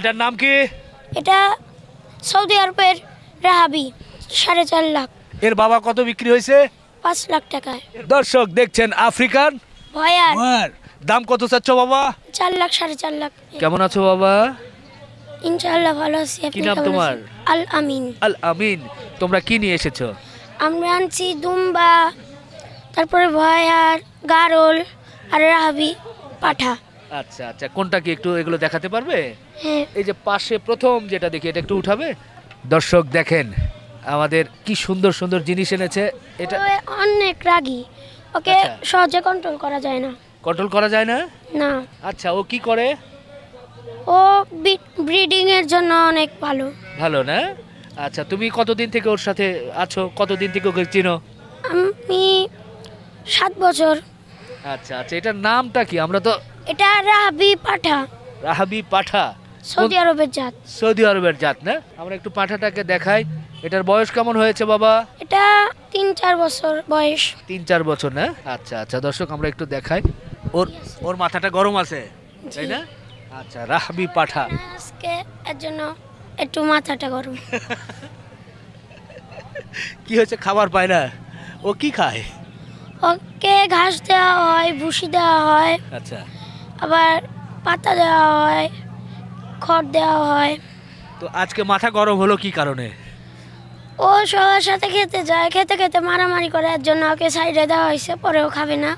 এটার নাম কি? এটা সৌদি আরবের রাহাবি সাড়ে চার লাখ। এর বাবা কত বিক্রি হয়েছে? পাঁচ লাখ টাকায়। দর্শক দেখছেন আফ্রিকান? ভয়ার। দাম কত চাচ্ছ বাবা? চার লাখ সাড়ে চার লাখ। কেমন আছো বাবা? ইনশাআল্লাহ ভালো আছি কি নাম তোমার? আল আমিন। আল আমিন। তোমরা কি নিয়ে এসেছ? আমরা আনছি দুম্বা তারপরে ভয়ার গারল আর রাহাবি পাঠা। আচ্ছা আচ্ছা। কোনটা কি একটু এগুলো দেখাতে পারবে? হ্যাঁ। এই যে পাশে প্রথম যেটা দেখি এটা একটু উঠাবে? দর্শক দেখেন আমাদের কি সুন্দর সুন্দর জিনিস এনেছে। এটা অনেক রাগী। ওকে আচ্ছা। সহজে কন্ট্রোল করা যায় না। কন্ট্রোল করা যায় না? না। আচ্ছা ও কি করে? ও ব্রিডিং এর জন্য অনেক ভালো। ভালো না? আচ্ছা তুমি কতদিন থেকে ওর সাথে আছো? কতদিন থেকে ওকে চিনো? আমি সাত বছর। আচ্ছা আচ্ছা। এটার নামটা কি? আমরা তো এটা রাহাবি পাঠা। রাহাবি পাঠা। সৌদি আরবের জাত। সৌদি আরবের জাত না? আমরা একটু পাঠাটাকে দেখাই। এটার বয়স কেমন হয়েছে বাবা? এটা তিন চার বছর বয়স। তিন চার বছর না? আচ্ছা আচ্ছা দর্শক আমরা একটু দেখাই। ওর ওর মাথাটা গরম আছে তাই না? আচ্ছা রাহাবি পাঠা। আজকে এর জন্য একটু মাথাটা গরম। কি হয়েছে? খাবার পায় না। ও কি খায়? ওকে ঘাস দেওয়া হয় ভুসি দেওয়া হয়। আচ্ছা। আবার পাতা দেওয়া হয় খড় দেওয়া হয়। তো আজকে মাথা গরম হলো কি কারণে? ও সবার সাথে খেতে যায় খেতে খেতে মারামারি করে এর জন্য ওকে সাইডে দেওয়া হয়েছে পরেও খাবে না।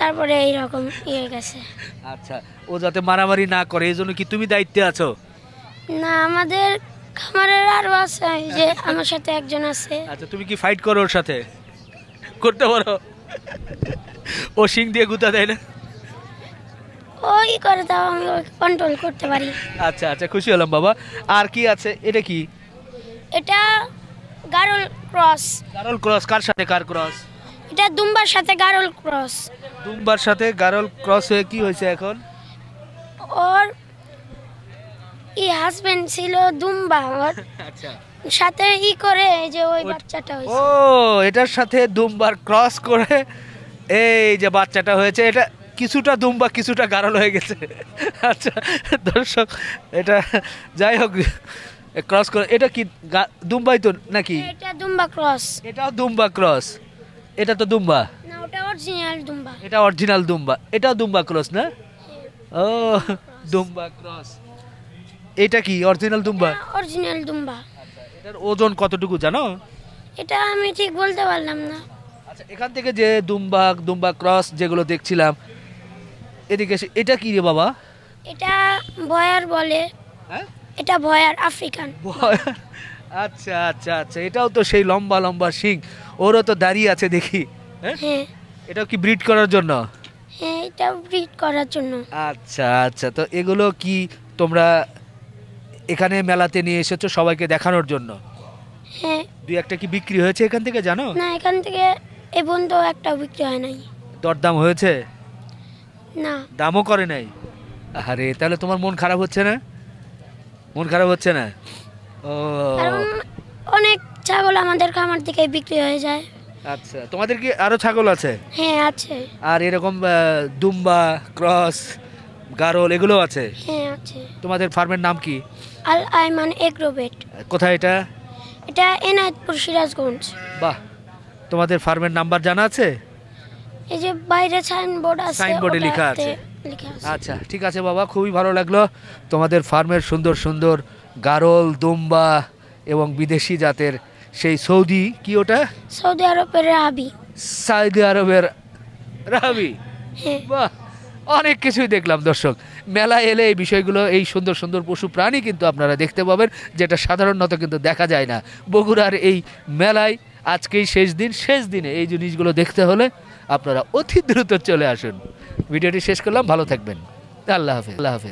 তারপরে এই এইরকম ইয়ে গেছে। আচ্ছা ও যাতে মারামারি না করে এই জন্য কি তুমি দায়িত্বে আছো? না আমাদের খামারের আরও আছে এই যে আমার সাথে একজন আছে। আচ্ছা তুমি কি ফাইট করো ওর সাথে? করতে পারো। ও শিং দিয়ে গুতা দেয় না? ওই করে তাও আমি কন্ট্রোল করতে পারি। আচ্ছা আচ্ছা খুশি হলাম বাবা। আর কি আছে? এটা কি? এটা গারল ক্রস। গারল ক্রস কার সাথে কার ক্রস? এটা দুম্বার সাথে গারল ক্রস। দুম্বার সাথে গারল ক্রস হয়ে কি হয়েছে এখন? ওর ই হাজবেন্ড ছিল দুম্বা ওর। আচ্ছা। সাথে ই করে এই যে ওই বাচ্চাটা ও এটার সাথে দুম্বার ক্রস করে এই যে বাচ্চাটা হয়েছে। এটা কিছুটা দুম্বা কিছুটা গারল হয়ে গেছে। আচ্ছা দর্শক এটা যাই হোক ক্রস করে এটা কি দুম্বাই তো নাকি? এটা দুম্বা ক্রস এটাও দুম্বা ক্রস এটা তো দুম্বা? না ওটা অরিজিনাল দুম্বা। এটা অরিজিনাল দুম্বা। এটাও দুম্বা ক্রস না? ও দুম্বা ক্রস এটা কি অরিজিনাল দুম্বা? অরিজিনাল দুম্বা। এটার ওজন কতটুকু জানো? এটা আমি ঠিক বলতে পারলাম না। আচ্ছা এখান থেকে যে দুম্বা দুম্বা ক্রস যেগুলো দেখছিলাম এদিকে এসে এটা কি রে বাবা? এটা ভয়ার বলে। হ্যাঁ? এটা ভয়ার আফ্রিকান। আচ্ছা আচ্ছা আচ্ছা এটাও তো সেই লম্বা লম্বা শিং। ওরও তো দাঁড়িয়ে আছে দেখি। হ্যাঁ? হ্যাঁ। এটাও কি ব্রিড করার জন্য? হ্যাঁ এটা ব্রিড করার জন্য। আচ্ছা আচ্ছা তো এগুলো কি তোমরা এখানে মেলাতে নিয়ে এসেছ সবাইকে দেখানোর জন্য? হ্যাঁ। দুই একটা কি বিক্রি হয়েছে এখান থেকে জানো? না এখান থেকে এ পর্যন্ত একটা বিক্রি হয় নাই। দরদাম হয়েছে? না। দামও করে নাই। আরে তাহলে তোমার মন খারাপ হচ্ছে না? মন খারাপ হচ্ছে না? ও। অনেক ছাগল আমাদের খামার থেকে বিক্রি হয়ে যায়। আচ্ছা তোমাদের কি আরও ছাগল আছে? হ্যাঁ আছে। আর এরকম দুম্বা ক্রস গারল এগুলো আছে? হ্যাঁ আছে। তোমাদের ফার্মের নাম কি? আল আইমান এগ্রোবেট কোথায় এটা? এটা এনায়তপুর সিরাজগঞ্জ। বাহ তোমাদের ফার্মের নাম্বার জানা আছে? এই যে বাইরে সাইনবোর্ড আছে সাইনবোর্ডে লেখা আছে। আচ্ছা ঠিক আছে বাবা খুবই ভালো লাগল। তোমাদের ফার্মের সুন্দর সুন্দর গারল দুম্বা এবং বিদেশি জাতের সেই সৌদি কি ওটা? সৌদি আরবের রাবি। সৌদি আরবের রাবি? হ্যাঁ। বাহ অনেক কিছুই দেখলাম দর্শক। মেলায় এলে এই বিষয়গুলো এই সুন্দর সুন্দর পশু প্রাণী কিন্তু আপনারা দেখতে পাবেন যেটা সাধারণত কিন্তু দেখা যায় না। বগুড়ার এই মেলায় আজকেই শেষ দিন শেষ দিনে এই জিনিসগুলো দেখতে হলে আপনারা অতি দ্রুত চলে আসুন। ভিডিওটি শেষ করলাম ভালো থাকবেন। আল্লাহ হাফেজ। আল্লাহ হাফেজ